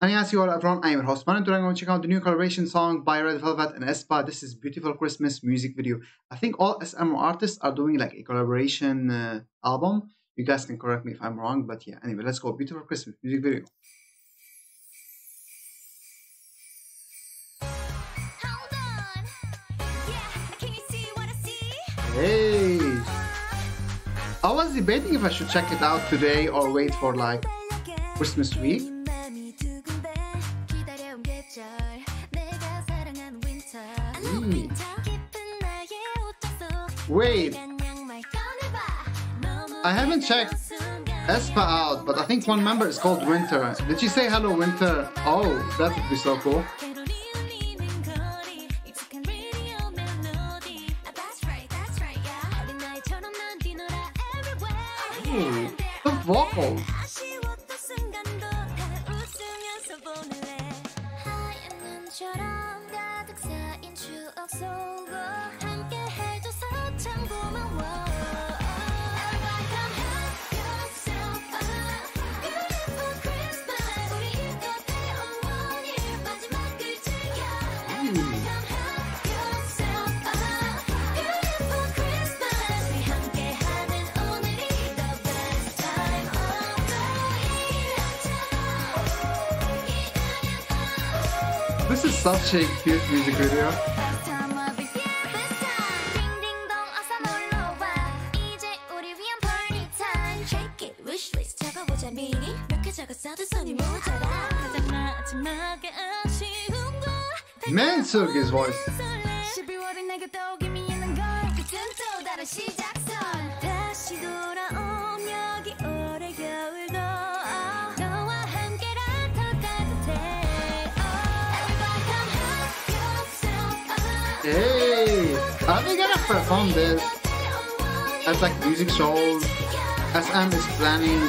Annyeonghaseyo everyone, I'm your host Man, and today I'm going to check out the new collaboration song by Red Velvet and aespa. This is Beautiful Christmas music video. I think all SM artists are doing like a collaboration uh, album. You guys can correct me if I'm wrong, but yeah, anyway, let's go. Beautiful Christmas music video. Hey! I was debating if I should check it out today or wait for like Christmas week. Wait. I haven't checked aespa out, but I think one member is called Winter. Did she say hello, Winter? Oh, that would be so cool. Ooh, the vocals. This is such a cute music video. Man, Seulgi's voice. Hey, are they gonna perform this as like music shows? SM is planning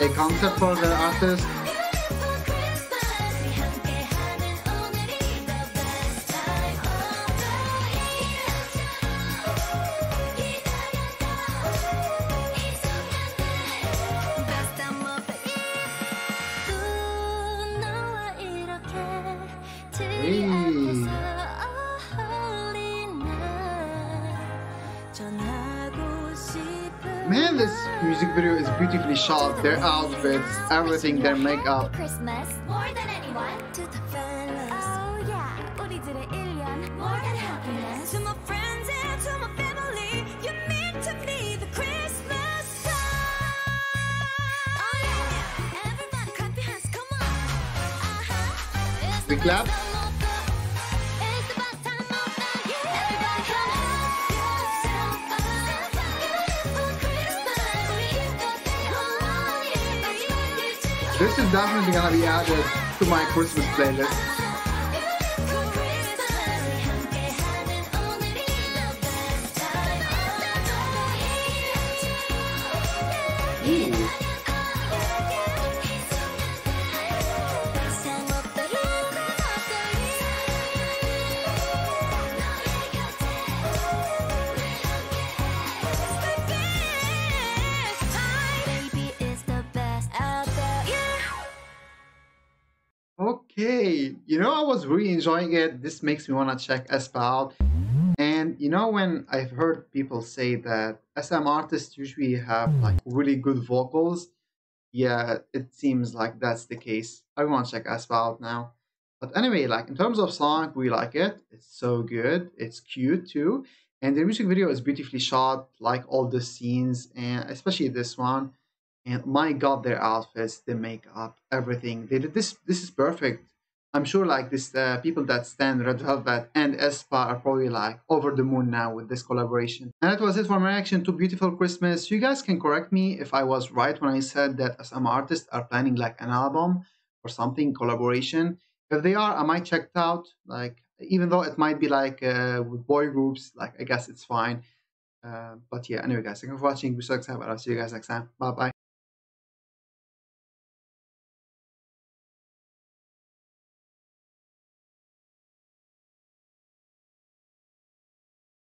a concert for the artist. Hey. Man, this music video is beautifully shot. Their outfits, everything, their makeup. Christmas more than anyone. Oh yeah, 우리들의 1년 more than happiness. To my friends and to my family, you mean to me the Christmas song. Oh yeah, everybody clap your hands, come on. Uh-huh. It's We the clap? This is definitely gonna be added to my Christmas playlist. Okay, you know, I was really enjoying it. This makes me want to check aespa out. And you know, when I've heard people say that SM artists usually have like really good vocals, yeah, it seems like that's the case. I want to check aespa out now. But anyway, like in terms of song, we like it. It's so good. It's cute too. And the music video is beautifully shot, like all the scenes, and especially this one. And my god, their outfits, the makeup, everything. They did this. This is perfect. I'm sure like this uh, people that stand Red Velvet and aespa are probably like over the moon now with this collaboration. And that was it for my reaction to Beautiful Christmas. You guys can correct me if I was right when I said that some artists are planning like an album or something collaboration. If they are, I might check out. Like even though it might be like uh, with boy groups, like I guess it's fine. Uh, but yeah, anyway, guys, thank you for watching. Be so excited. I'll see you guys next time. Bye bye.